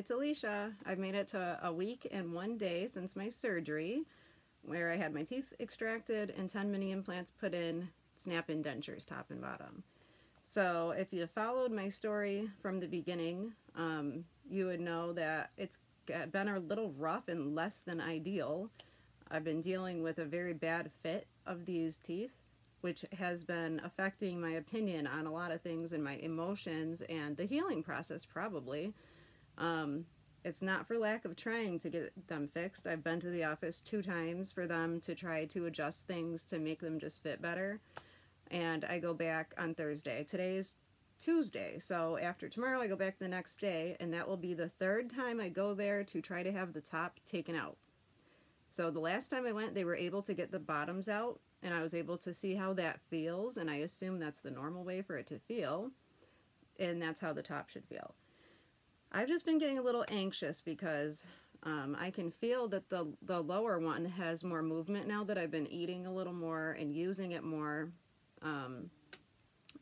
it's Alicia. I've made it to a week and one day since my surgery, where I had my teeth extracted and 10 mini implants put in, snap in dentures top and bottom. So if you followed my story from the beginning, um, you would know that it's been a little rough and less than ideal. I've been dealing with a very bad fit of these teeth, which has been affecting my opinion on a lot of things and my emotions and the healing process, probably. Um, it's not for lack of trying to get them fixed. I've been to the office two times for them to try to adjust things to make them just fit better. And I go back on Thursday. Today is Tuesday. So after tomorrow, I go back the next day, and that will be the third time I go there to try to have the top taken out. So the last time I went, they were able to get the bottoms out, and I was able to see how that feels, and I assume that's the normal way for it to feel, and that's how the top should feel. I've just been getting a little anxious because um, I can feel that the, the lower one has more movement now that I've been eating a little more and using it more. Um,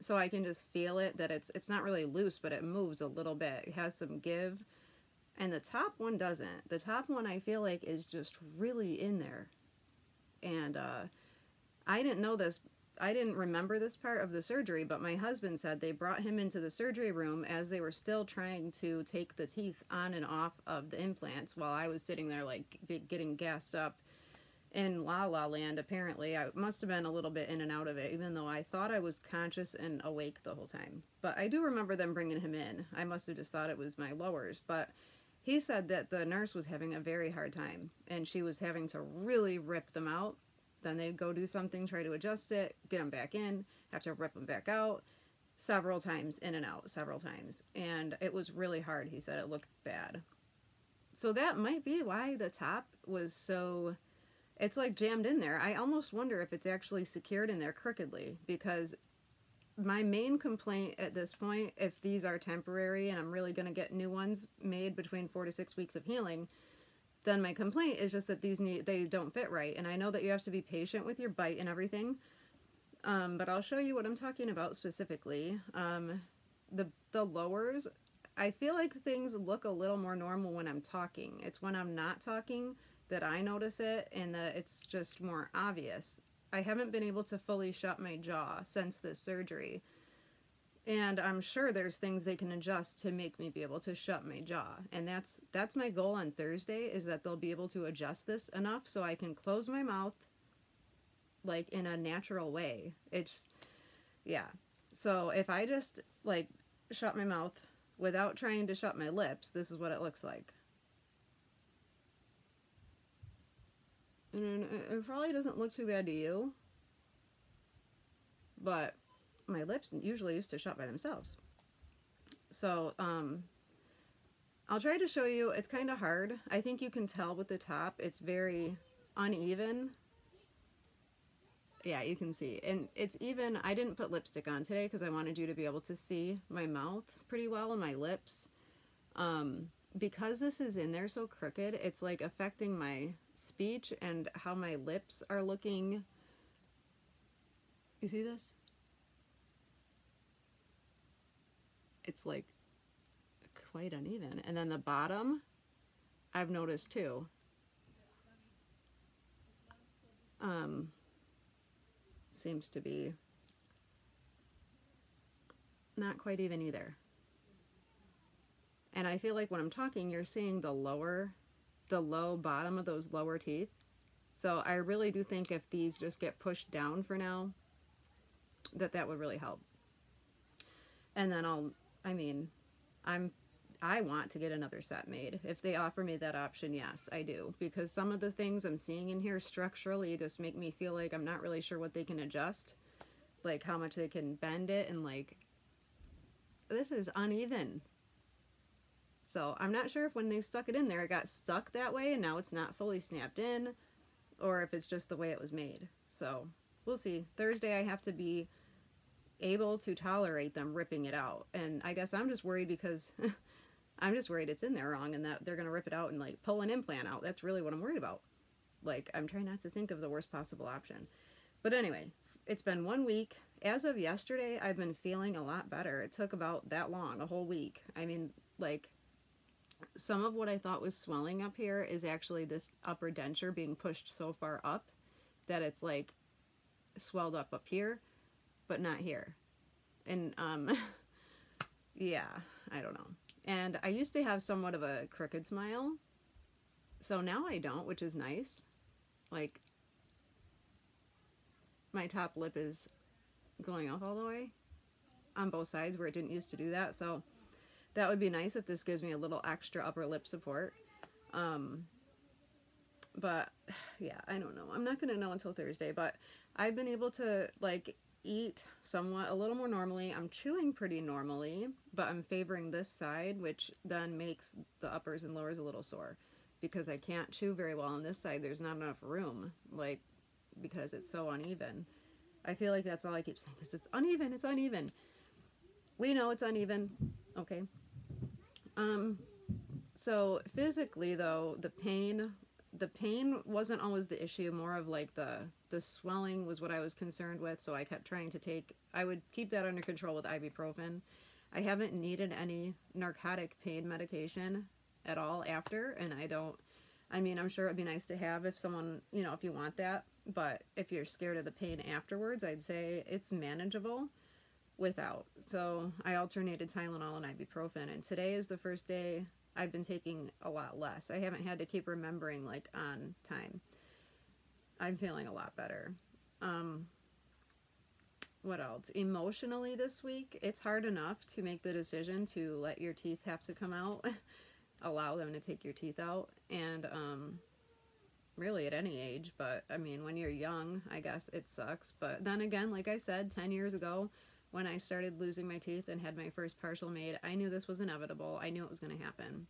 so I can just feel it that it's it's not really loose, but it moves a little bit. It has some give. And the top one doesn't. The top one I feel like is just really in there. And uh, I didn't know this. I didn't remember this part of the surgery, but my husband said they brought him into the surgery room as they were still trying to take the teeth on and off of the implants while I was sitting there like getting gassed up in La La Land, apparently. I must have been a little bit in and out of it, even though I thought I was conscious and awake the whole time. But I do remember them bringing him in. I must have just thought it was my lowers. But he said that the nurse was having a very hard time and she was having to really rip them out. Then they'd go do something, try to adjust it, get them back in, have to rip them back out several times, in and out, several times. And it was really hard. He said it looked bad. So that might be why the top was so it's like jammed in there. I almost wonder if it's actually secured in there crookedly because my main complaint at this point, if these are temporary and I'm really going to get new ones made between four to six weeks of healing, then my complaint is just that these need they don't fit right. And I know that you have to be patient with your bite and everything. Um, but I'll show you what I'm talking about specifically. Um, the the lowers, I feel like things look a little more normal when I'm talking. It's when I'm not talking that I notice it and that it's just more obvious. I haven't been able to fully shut my jaw since this surgery. And I'm sure there's things they can adjust to make me be able to shut my jaw. And that's that's my goal on Thursday is that they'll be able to adjust this enough so I can close my mouth like in a natural way. It's yeah. So if I just like shut my mouth without trying to shut my lips, this is what it looks like. And it probably doesn't look too bad to you. But my lips usually used to shut by themselves. So, um, I'll try to show you. It's kind of hard. I think you can tell with the top. It's very uneven. Yeah, you can see. And it's even, I didn't put lipstick on today because I wanted you to be able to see my mouth pretty well and my lips. Um, because this is in there so crooked, it's like affecting my speech and how my lips are looking. You see this? It's like quite uneven. And then the bottom, I've noticed too. Um, seems to be not quite even either. And I feel like when I'm talking, you're seeing the lower the low bottom of those lower teeth. So I really do think if these just get pushed down for now, that that would really help. And then I'll, I mean, I'm, I want to get another set made. If they offer me that option, yes, I do. Because some of the things I'm seeing in here structurally just make me feel like I'm not really sure what they can adjust. Like how much they can bend it and like, this is uneven. So I'm not sure if when they stuck it in there, it got stuck that way and now it's not fully snapped in or if it's just the way it was made. So we'll see. Thursday I have to be able to tolerate them ripping it out. And I guess I'm just worried because I'm just worried it's in there wrong and that they're going to rip it out and like pull an implant out. That's really what I'm worried about. Like I'm trying not to think of the worst possible option. But anyway, it's been one week. As of yesterday, I've been feeling a lot better. It took about that long, a whole week. I mean, like some of what I thought was swelling up here is actually this upper denture being pushed so far up that it's like swelled up up here, but not here. And um, yeah, I don't know. And I used to have somewhat of a crooked smile, so now I don't, which is nice. Like my top lip is going up all the way on both sides where it didn't used to do that. So that would be nice if this gives me a little extra upper lip support. Um, but yeah, I don't know. I'm not going to know until Thursday, but I've been able to like eat somewhat a little more normally. I'm chewing pretty normally, but I'm favoring this side, which then makes the uppers and lowers a little sore because I can't chew very well on this side. There's not enough room, like because it's so uneven. I feel like that's all I keep saying because it's uneven. It's uneven. We know it's uneven. Okay. Um. So physically, though, the pain the pain wasn't always the issue more of like the the swelling was what i was concerned with so i kept trying to take i would keep that under control with ibuprofen. I haven't needed any narcotic pain medication at all after and i don't i mean i'm sure it'd be nice to have if someone you know if you want that but if you're scared of the pain afterwards i'd say it's manageable without. So i alternated tylenol and ibuprofen and today is the first day I've been taking a lot less. I haven't had to keep remembering like on time. I'm feeling a lot better. Um, what else? Emotionally this week, it's hard enough to make the decision to let your teeth have to come out, allow them to take your teeth out, and um, really at any age. But I mean, when you're young, I guess it sucks. But then again, like I said, 10 years ago, when I started losing my teeth and had my first partial made, I knew this was inevitable. I knew it was going to happen.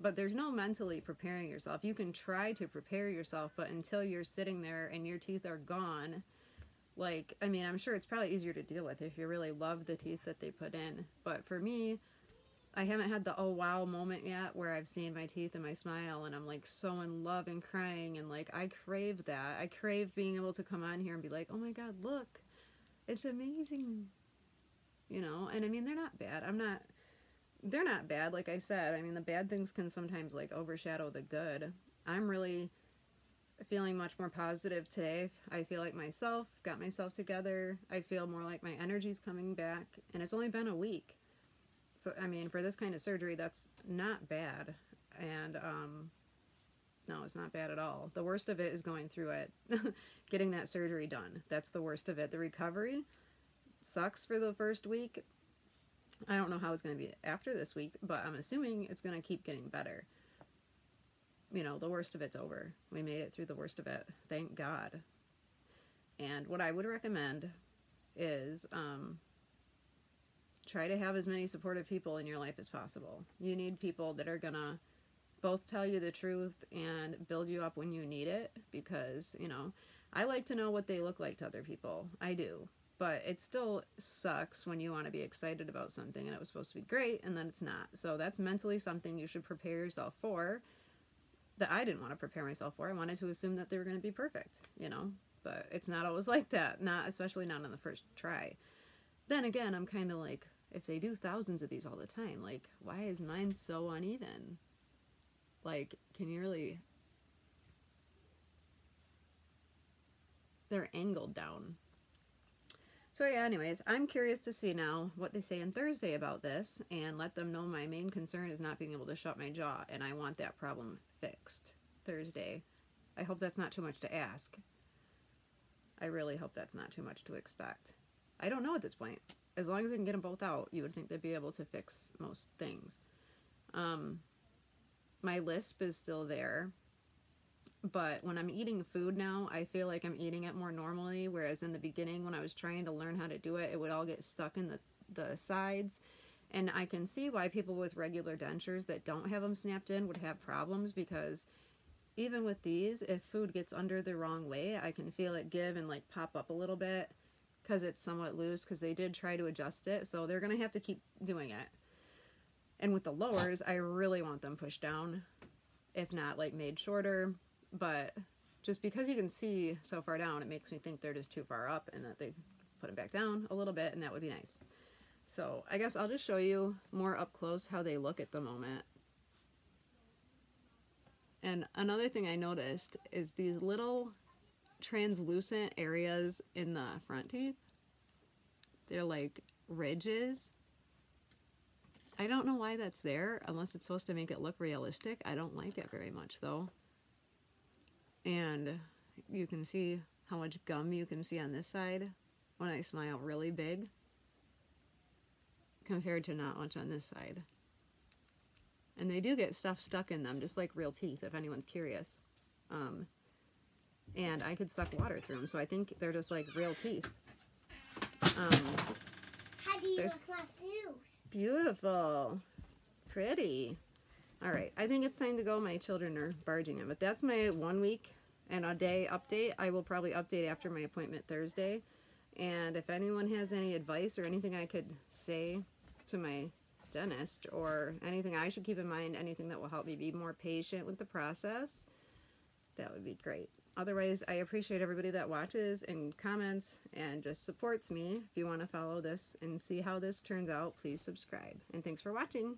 But there's no mentally preparing yourself. You can try to prepare yourself, but until you're sitting there and your teeth are gone, like, I mean, I'm sure it's probably easier to deal with if you really love the teeth that they put in. But for me, I haven't had the oh wow moment yet where I've seen my teeth and my smile and I'm like so in love and crying and like I crave that. I crave being able to come on here and be like, oh my god, look it's amazing. You know, and I mean they're not bad. I'm not they're not bad like I said. I mean the bad things can sometimes like overshadow the good. I'm really feeling much more positive today. I feel like myself, got myself together. I feel more like my energy's coming back and it's only been a week. So I mean for this kind of surgery that's not bad. And um no, it's not bad at all. The worst of it is going through it, getting that surgery done. That's the worst of it. The recovery sucks for the first week. I don't know how it's going to be after this week, but I'm assuming it's going to keep getting better. You know, the worst of it's over. We made it through the worst of it. Thank God. And what I would recommend is um, try to have as many supportive people in your life as possible. You need people that are going to both tell you the truth and build you up when you need it because, you know, I like to know what they look like to other people. I do. But it still sucks when you want to be excited about something and it was supposed to be great and then it's not. So that's mentally something you should prepare yourself for that I didn't want to prepare myself for. I wanted to assume that they were going to be perfect, you know? But it's not always like that, not especially not on the first try. Then again, I'm kind of like if they do thousands of these all the time, like why is mine so uneven? Like, can you really. They're angled down. So, yeah, anyways, I'm curious to see now what they say on Thursday about this and let them know my main concern is not being able to shut my jaw, and I want that problem fixed Thursday. I hope that's not too much to ask. I really hope that's not too much to expect. I don't know at this point. As long as I can get them both out, you would think they'd be able to fix most things. Um, my lisp is still there. But when I'm eating food now, I feel like I'm eating it more normally. Whereas in the beginning, when I was trying to learn how to do it, it would all get stuck in the, the sides. And I can see why people with regular dentures that don't have them snapped in would have problems because even with these, if food gets under the wrong way, I can feel it give and like pop up a little bit because it's somewhat loose because they did try to adjust it. So they're going to have to keep doing it. And with the lowers, I really want them pushed down, if not like made shorter. But just because you can see so far down, it makes me think they're just too far up and that they put them back down a little bit and that would be nice. So I guess I'll just show you more up close how they look at the moment. And another thing I noticed is these little translucent areas in the front teeth. They're like ridges. I don't know why that's there unless it's supposed to make it look realistic. I don't like it very much though. And you can see how much gum you can see on this side when I smile really big compared to not much on this side. And they do get stuff stuck in them, just like real teeth, if anyone's curious. Um, and I could suck water through them, so I think they're just like real teeth. Um, How do you There's- like my shoes? Beautiful. Pretty. All right, I think it's time to go. My children are barging in, but that's my one week and a day update. I will probably update after my appointment Thursday. And if anyone has any advice or anything I could say to my dentist or anything I should keep in mind, anything that will help me be more patient with the process, that would be great. Otherwise, I appreciate everybody that watches and comments and just supports me. If you want to follow this and see how this turns out, please subscribe. And thanks for watching.